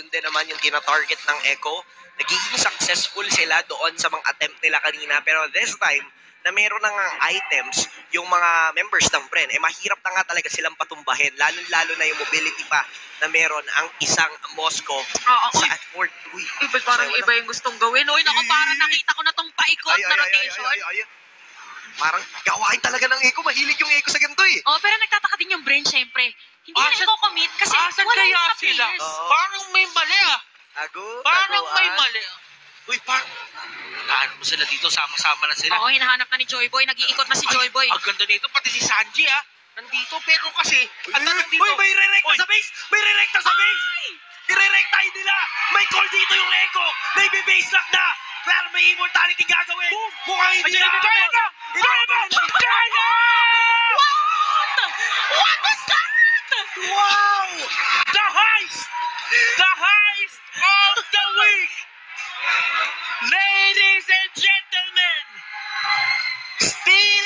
yun din naman yung tina-target ng Echo. Nagiging successful sila doon sa mga attempt nila kanina. Pero this time, na meron na nga items yung mga members ng Bren, eh mahirap na nga talaga silang patumbahin. Lalo-lalo na yung mobility pa na meron ang isang Moscow Oo, sa uy. Fort Uy, Iba parang iba yung gustong gawin. Uy, naku, parang nakita ko na tong paikot na rotation. ay, ay. Parang gawain talaga ng Echo. Mahilig yung Echo sa ganito eh. Oh, pero nagtataka din yung brain, syempre. Na Asan- i-commit kasi Asan wala kaya yung mga sila? Parang may mali ah. Ago, Parang may taguan. mali. Uy, parang... Ano mo sila dito? Sama-sama na sila. Oo, hinahanap na ni Joy Boy. Nag-iikot na si Joy Boy. Ang ganda nito. Pati si Sanji ah. Nandito. Pero kasi... Ang tanong dito... Uy, may re-recta Uy. sa base! May re-recta sa base! I-re-rectahin nila! May call dito yung Echo! May base lock na! Pero may immortality gagawin! Mukhang hindi Ayan, na! kaya na! Kaya na! Wow! The heist! The heist of the week! Ladies and gentlemen, Steve